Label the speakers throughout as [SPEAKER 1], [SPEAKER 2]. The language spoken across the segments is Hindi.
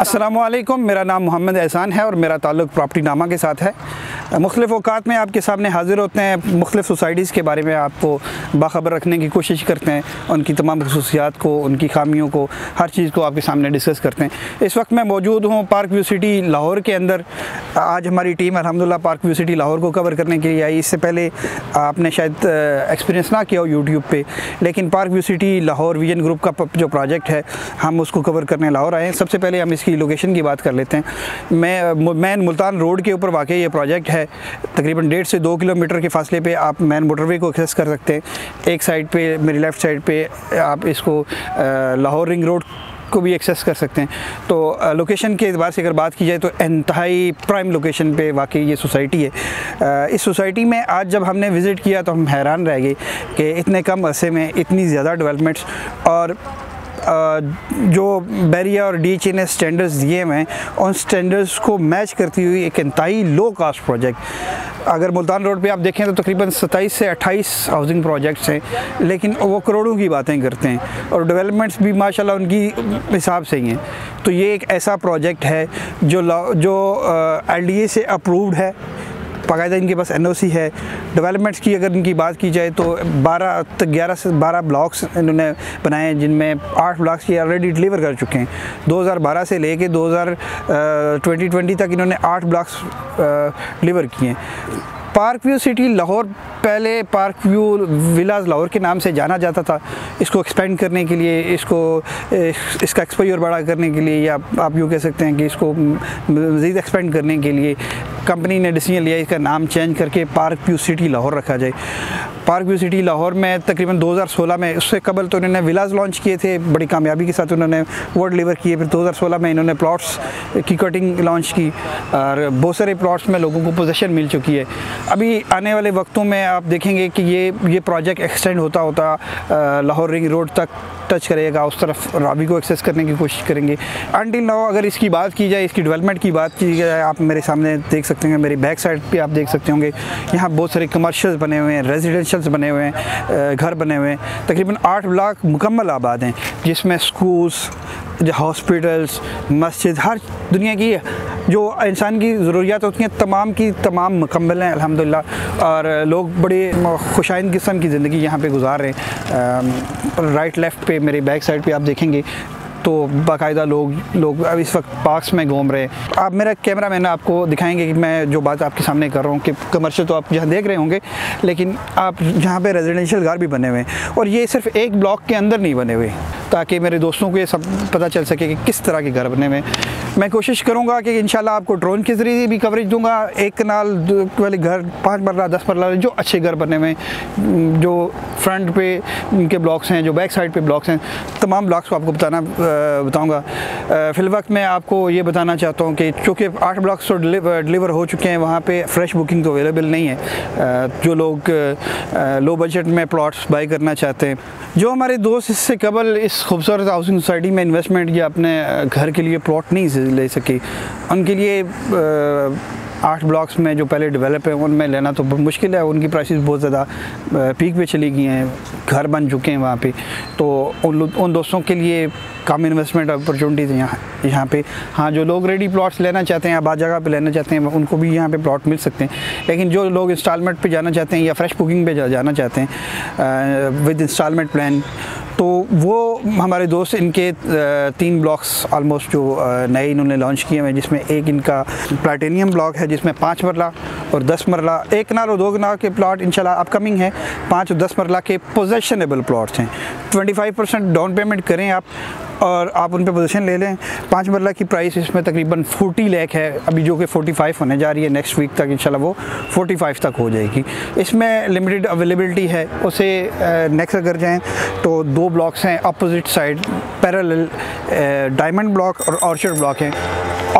[SPEAKER 1] असलम मेरा नाम मोहम्मद एहसान है और मेरा ताल्लुक़ प्रॉपर्टी नामा के साथ है। मुख्तलिफ़ अवकात में आपके सामने हाज़िर होते हैं। मुख्तलिफ़ सोसाइटीज़ के बारे में आपको बाखबर रखने की कोशिश करते हैं। उनकी तमाम खसूसियात को, उनकी खामियों को, हर चीज़ को आपके सामने डिस्कस करते हैं। इस वक्त मैं मौजूद हूँ पार्क व्यू सिटी लाहौर के अंदर। आज हमारी टीम अलहमदिल्ला पार्क व्यू सिटी लाहौर को कवर करने के लिए आई। इससे पहले आपने शायद एक्सपीरियंस ना किया हो यूट्यूब पर लेकिन Park View City Lahore Vision Group का जो प्रोजेक्ट है, हम उसको कवर करने लाहौर आए हैं। सबसे पहले हम इसकी लोकेशन की बात कर लेते हैं। मैं मैन मुल्तान रोड के ऊपर वाकई ये प्रोजेक्ट है। तकरीबन डेढ़ से दो किलोमीटर के फासले पे आप मैन मोटरवे को एक्सेस कर सकते हैं। एक साइड पे मेरी लेफ़्ट साइड पे आप इसको लाहौर रिंग रोड को भी एक्सेस कर सकते हैं। तो लोकेशन के अतबार से अगर बात की जाए तो इंतहाई प्राइम लोकेशन पे वाकई ये सोसाइटी है। आ, इस सोसाइटी में आज जब हमने विज़िट किया तो हम हैरान रह गए कि इतने कम अरसे में इतनी ज़्यादा डेवलपमेंट्स और जो बैरिया और डी ने स्टैंडर्ड्स दिए हुए हैं, उन स्टैंडर्ड्स को मैच करती हुई एक इंतई लो कास्ट प्रोजेक्ट अगर मुल्तान रोड पे आप देखें तो तकरीबन 27 से 28 हाउसिंग प्रोजेक्ट्स हैं, लेकिन वो करोड़ों की बातें करते हैं और डेवलपमेंट्स भी माशाल्लाह उनकी हिसाब से ही हैं। तो ये एक ऐसा प्रोजेक्ट है जो जो एलडीए से अप्रूव्ड है। बाकायदा इनके पास एनओसी है। डेवलपमेंट्स की अगर इनकी बात की जाए तो 12 तक ग्यारह से 12 ब्लॉक्स इन्होंने बनाए हैं, जिनमें आठ ब्लॉक्स ये ऑलरेडी डिलीवर कर चुके हैं। 2012 से लेके 2020 तक इन्होंने आठ ब्लॉक्स डिलीवर किए हैं। पार्क व्यू सिटी लाहौर, पहले पार्क व्यू विलाज लाहौर के नाम से जाना जाता था। इसको एक्सपेंड करने के लिए, इसको इसका एक्सपोजर बड़ा करने के लिए, या आप यूँ कह सकते हैं कि इसको मज़ीद एक्सपेंड करने के लिए कंपनी ने डिसीज़न लिया इसका नाम चेंज करके पार्क प्यू सिटी लाहौर रखा जाए। पार्क व्यू सिटी लाहौर में तकरीबन 2016 में, उससे कबल तो इन्होंने विलाज लॉन्च किए थे, बड़ी कामयाबी के साथ उन्होंने वो डिलीवर किए। फिर 2016 में इन्होंने प्लॉट्स की कटिंग लॉन्च की और बहुत सारे प्लॉट्स में लोगों को पोजीशन मिल चुकी है। अभी आने वाले वक्तों में आप देखेंगे कि ये ये प्रोजेक्ट एक्सटेंड होता होता लाहौर रिंग रोड तक टच करेगा, उस तरफ़ रावी को एक्सेस करने की कोशिश करेंगे। अनटिल नाउ अगर इसकी बात की जाए, इसकी डेवलपमेंट की बात की जाए, आप मेरे सामने देख सकते हैं, मेरी बैक साइड पे आप देख सकते होंगे। यहाँ बहुत सारे कमर्शियल्स बने हुए हैं रेजिडेंशल्स बने हुए हैं घर बने हुए हैं। तकरीबन आठ लाख मुकम्मल आबाद हैं, जिसमें स्कूल्स हॉस्पिटल्स, मस्जिद, हर दुनिया की जो इंसान की ज़रूरियात होती हैं, तमाम की तमाम मुकम्मल हैं अलहमदिल्ला और लोग बड़ी खुशाइन किस्म की ज़िंदगी यहाँ पे गुजार रहे हैं। राइट लेफ़्ट पे मेरे बैक साइड पे आप देखेंगे तो बाकायदा लोग लोग अब इस वक्त पार्क्स में घूम रहे हैं। आप मेरा कैमरा मैन आपको दिखाएँगे कि मैं जो बात आपके सामने कर रहा हूँ कि कमर्शियल तो आप जहाँ देख रहे होंगे, लेकिन आप जहाँ पर रेजिडेंशियल घर भी बने हुए हैं, और ये सिर्फ़ एक ब्लॉक के अंदर नहीं बने हुए। ताकि मेरे दोस्तों को ये सब पता चल सके कि किस तरह के घर बने हुए मैं कोशिश करूँगा कि इन आपको ड्रोन के ज़रिए भी कवरेज दूँगा। एक कनाल वाले घर, पाँच मरला, दस मरला जो अच्छे घर बने हुए जो फ्रंट पे उनके ब्लॉक्स हैं, जो बैक साइड पे ब्लॉक्स हैं, तमाम ब्लॉक्स को आपको बताना बताऊँगा। फिल वक्त मैं आपको ये बताना चाहता हूँ कि चूँकि आठ ब्लॉक्स तो डिलीवर हो चुके हैं, वहाँ पर फ्रेश बुकिंग तो अवेलेबल नहीं है। जो लोग लो बजट में प्लाट्स बाई करना चाहते हैं। जो हमारे दोस्त इससे कबल इस खूबसूरत हाउसिंग सोसाइटी में इन्वेस्टमेंट या अपने घर के लिए प्लॉट नहीं ले सके। उनके लिए आठ ब्लॉक्स में जो पहले डेवलप है, उनमें लेना तो मुश्किल है। उनकी प्राइसेस बहुत ज़्यादा पीक पे चली गई हैं। घर बन चुके हैं वहाँ पे। तो उन उन दोस्तों के लिए कम इन्वेस्टमेंट अपॉर्चुनिटीज़ यहाँ यहाँ पे। हाँ जो लोग रेडी प्लॉट्स लेना चाहते हैं बाद जगह पे लेना चाहते हैं, उनको भी यहाँ पे प्लॉट मिल सकते हैं। लेकिन जो लोग इंस्टॉलमेंट पे जाना चाहते हैं, या फ्रेश बुकिंग पे जाना चाहते हैं विद इंस्टॉलमेंट प्लान तो वो हमारे दोस्त, इनके तीन ब्लॉक्स ऑलमोस्ट जो नए इन्होंने लॉन्च किए हैं, जिसमें एक इनका प्लाटेनियम ब्लॉक है जिसमें पाँच मरला और दस मरला, एक कनाल और दो कनाल के प्लॉट इंशाल्लाह अपकमिंग है। पाँच और दस मरला के पोजेशनेबल प्लाट्स हैं। 25 परसेंट डाउन पेमेंट करें आप और आप उन पर पोजीशन ले लें। पाँच मरला की प्राइस इसमें तकरीबन 40 लाख है। अभी जो कि 45 होने जा रही है नेक्स्ट वीक तक इंशाल्लाह वो 45 तक हो जाएगी। इसमें लिमिटेड अवेलेबिलिटी है। उसे नेक्स्ट अगर जाएँ तो दो ब्लॉक्स हैं। Opposite side parallel diamond block और ऑर्चर्ड ब्लॉक हैं।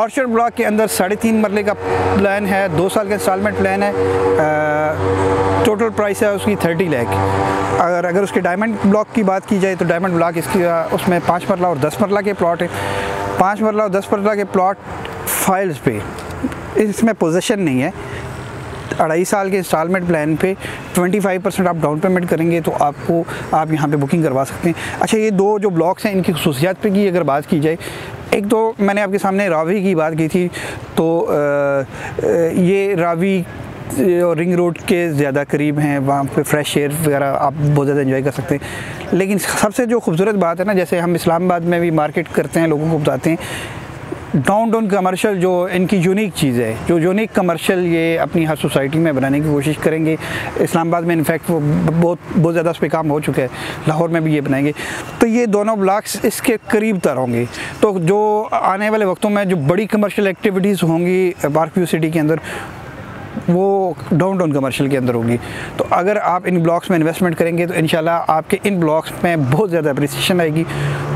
[SPEAKER 1] ऑर्चर्ड ब्लॉक के अंदर साढ़े तीन मरले का प्लान है, दो साल का इंस्टॉलमेंट प्लान है टोटल प्राइस है उसकी थर्टी लैख अगर अगर उसके डायमंड ब्लॉक की बात की जाए तो डायमंड ब्लॉक इसकी उसमें पाँच मरला और दस मरला के प्लॉट है। पाँच मरला और दस मरला के प्लॉट फाइल्स पे, इसमें पोजीशन नहीं है। अढ़ाई साल के इंस्टॉलमेंट प्लान पे 25 परसेंट आप डाउन पेमेंट करेंगे तो आपको, आप यहाँ पे बुकिंग करवा सकते हैं। अच्छा ये दो जो ब्लॉक्स हैं, इनकी खसूसियात पे की अगर बात की जाए एक तो मैंने आपके सामने रावी की बात की थी तो ये रावी और रिंग रोड के ज़्यादा करीब हैं, वहाँ पे फ्रेश एयर वगैरह आप बहुत ज़्यादा इन्जॉय कर सकते हैं। लेकिन सबसे जो खूबसूरत बात है ना, जैसे हम इस्लामाबाद में भी मार्केट करते हैं, लोगों को बताते हैं डाउन टाउन कमर्शियल जो इनकी यूनिक चीज़ है, जो यूनिक कमर्शियल ये अपनी हर सोसाइटी में बनाने की कोशिश करेंगे। इस्लामाबाद में इनफैक्ट वो बहुत बहुत ज़्यादा उस पर काम हो चुका है। लाहौर में भी ये बनाएँगे। तो ये दोनों ब्लॉक्स इसके करीब तर होंगे। तो जो आने वाले वक्तों में जो बड़ी कमर्शियल एक्टिविटीज़ होंगी पार्क व्यू सिटी के अंदर, वो डाउन टाउन कमर्शियल के अंदर होगी। तो अगर आप इन ब्लॉक्स में इन्वेस्टमेंट करेंगे तो इन आपके इन ब्लॉक्स में बहुत ज़्यादा अप्रिसिएशन आएगी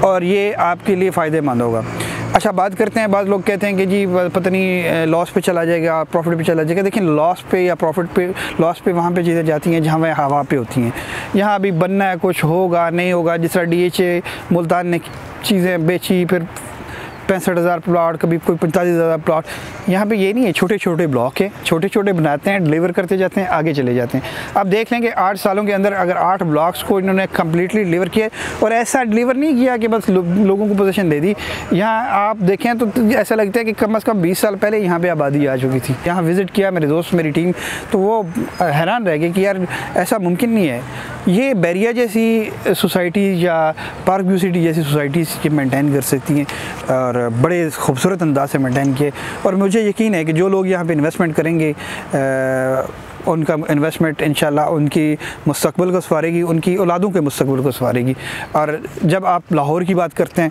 [SPEAKER 1] और ये आपके लिए फ़ायदेमंद होगा। अच्छा बात करते हैं बाद लोग कहते हैं कि जी पता नहीं लॉस पे चला जाएगा प्रॉफिट पे चला जाएगा। देखिए लॉस पे या प्रॉफिट पे लॉस पे वहाँ पे चीज़ें जाती हैं जहाँ वह हवा पे होती हैं। यहाँ अभी बनना है, कुछ होगा, नहीं होगा, जिस तरह डी मुल्तान ने चीज़ें बेची, फिर पैंसठ हज़ार प्लाट कभी कोई पैंतालीस हज़ार प्लाट। यहाँ पे ये नहीं है छोटे छोटे ब्लॉक है छोटे छोटे बनाते हैं डिलीवर करते जाते हैं आगे चले जाते हैं। अब देख लेंगे आठ सालों के अंदर अगर आठ ब्लॉक्स को इन्होंने कम्प्लीटली डिलीवर किया और ऐसा डिलीवर नहीं किया कि बस लो, लोगों को पोजिशन दे दी। यहाँ आप देखें तो ऐसा लगता है कि कम अज़ कम बीस साल पहले यहाँ पर आबादी आ चुकी थी। यहाँ विज़िट किया मेरे दोस्त मेरी टीम तो वो हैरान रह गए कि यार ऐसा मुमकिन नहीं है। ये बैरिया जैसी सोसाइटी या पार्क व्यू सिटी जैसी सोसाइटीज़ ये मेंटेन कर सकती हैं और बड़े खूबसूरत अंदाज से मेंटेन किए। और मुझे यकीन है कि जो लोग यहाँ पे इन्वेस्टमेंट करेंगे उनका इन्वेस्टमेंट इन उनकी मुस्तबिल को सवारेगी, उनकी औलादों के मुस्तबिल को सवारेगी। और जब आप लाहौर की बात करते हैं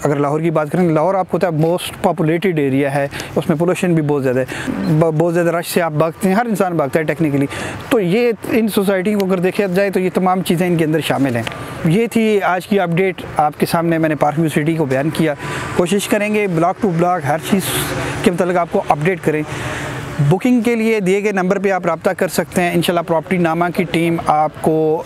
[SPEAKER 1] अगर लाहौर की बात करें, लाहौर आपको है मोस्ट पॉपुलेटेड एरिया है, उसमें पोल्यूशन भी बहुत ज़्यादा है। बहुत ज़्यादा रश से आप भागते हैं, हर इंसान भागता है टेक्निकली तो ये इन सोसाइटी को अगर देखा जाए तो ये तमाम चीज़ें इनके अंदर शामिल हैं। ये थी आज की अपडेट आपके सामने मैंने पार्क व्यू सिटी को बयान किया। कोशिश करेंगे ब्लॉक टू ब्लॉक हर चीज़ के मतलब आपको अपडेट करें। बुकिंग के लिए दिए गए नंबर पे आप रबता कर सकते हैं। इंशाल्लाह प्रॉपर्टी नामा की टीम आपको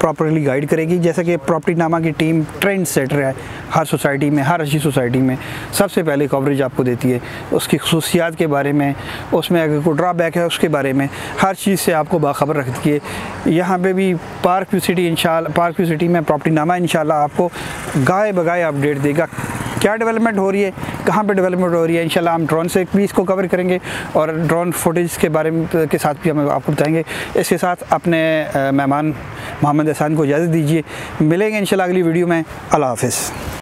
[SPEAKER 1] प्रॉपरली गाइड करेगी। जैसे कि प्रॉपर्टी नामा की टीम ट्रेंड सेटर है हर सोसाइटी में, हर अच्छी सोसाइटी में। सबसे पहले कवरेज आपको देती है उसकी खसूसियात के बारे में, उसमें अगर कोई ड्रॉबैक है उसके बारे में। हर चीज़ से आपको बाखबर रखती है। यहाँ पर भी Park View City in Park View City में प्रॉपर्टी नामा इन आपको गाय बगाए अपडेट देगा। क्या डेवलपमेंट हो रही है? कहाँ पे डेवलपमेंट हो रही है, इंशाल्लाह हम ड्रोन से भी इसको कवर करेंगे और ड्रोन फुटेज के बारे में, के साथ भी हम आपको बताएँगे। इसके साथ अपने मेहमान मोहम्मद एहसान को इजाज़त दीजिए। मिलेंगे इंशाल्लाह अगली वीडियो में। अल्लाह हाफिज़।